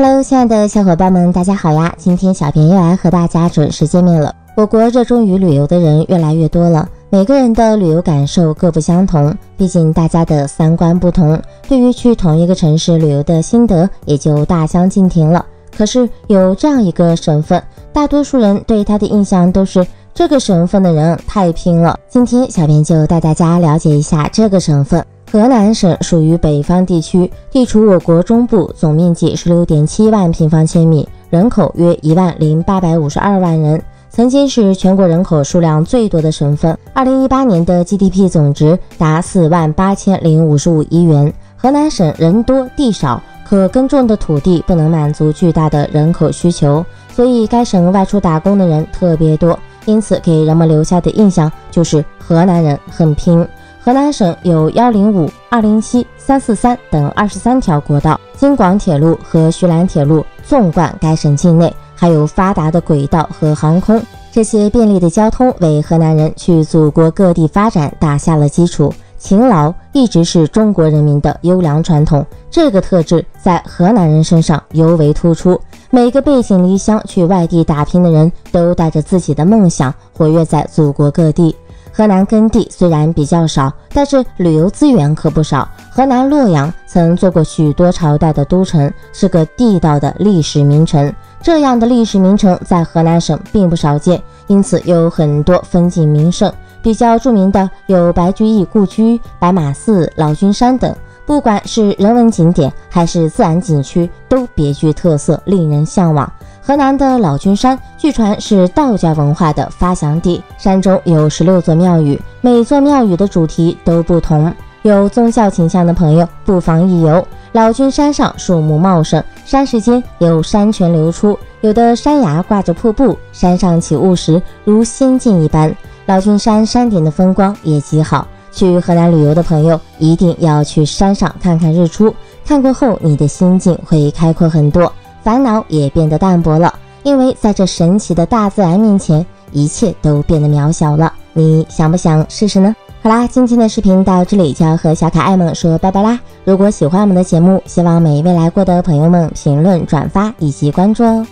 Hello，亲爱的小伙伴们，大家好呀！今天小编又来和大家准时见面了。我国热衷于旅游的人越来越多了，每个人的旅游感受各不相同，毕竟大家的三观不同，对于去同一个城市旅游的心得也就大相径庭了。可是有这样一个省份，大多数人对他的印象都是这个省份的人太拼了。今天小编就带大家了解一下这个省份。河南省属于北方地区，地处我国中部，总面积十六点七万平方千米，人口约一万零八百五十二万人，曾经是全国人口数量最多的省份。二零一八年的 GDP 总值达四万八千零五十五亿元。河南省人多地少，可耕种的土地不能满足巨大的人口需求，所以该省外出打工的人特别多，因此给人们留下的印象就是河南人很拼。河南省有幺零五、二零七、三四三等二十三条国道，京广铁路和徐兰铁路纵贯该省境内，还有发达的轨道和航空，这些便利的交通为河南人去祖国各地发展打下了基础。勤劳一直是中国人民的优良传统，这个特质在河南人身上尤为突出。每个背井离乡去外地打拼的人都带着自己的梦想，活跃在祖国各地。河南耕地虽然比较少，但是旅游资源可不少。河南洛阳曾做过许多朝代的都城，是个地道的历史名城。这样的历史名城在河南省并不少见，因此有很多风景名胜。比较著名的有白居易故居、白马寺、老君山等。不管是人文景点还是自然景区，都别具特色，令人向往。河南的老君山，据传是道教文化的发祥地。山中有十六座庙宇，每座庙宇的主题都不同。有宗教倾向的朋友不妨一游。老君山上树木茂盛，山石间有山泉流出，有的山崖挂着瀑布，山上起雾时如仙境一般。老君山山顶的风光也极好，去河南旅游的朋友一定要去山上看看日出，看过后你的心境会开阔很多。烦恼也变得淡薄了，因为在这神奇的大自然面前，一切都变得渺小了。你想不想试试呢？好啦，今天的视频到这里就要和小可爱们说拜拜啦！如果喜欢我们的节目，希望每一位来过的朋友们评论、转发以及关注哦。